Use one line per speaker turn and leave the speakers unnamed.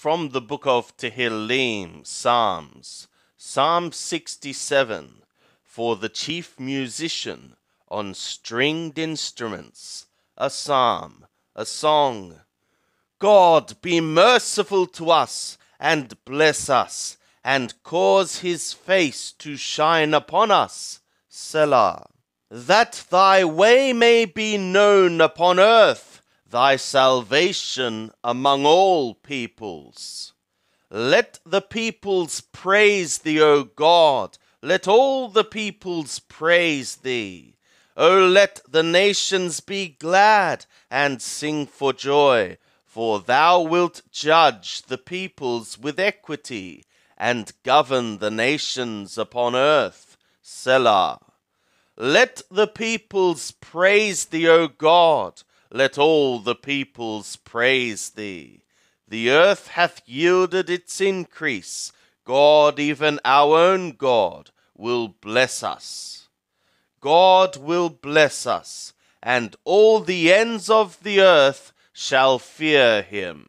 from the book of Tehillim, Psalms, Psalm 67, for the chief musician on stringed instruments, a psalm, a song. God be merciful to us and bless us and cause his face to shine upon us. Selah. That thy way may be known upon earth, thy salvation among all peoples. Let the peoples praise thee, O God. Let all the peoples praise thee. O let the nations be glad and sing for joy, for thou wilt judge the peoples with equity and govern the nations upon earth. Selah. Let the peoples praise thee, O God. Let all the peoples praise thee. The earth hath yielded its increase. God, even our own God, will bless us. God will bless us, and all the ends of the earth shall fear him.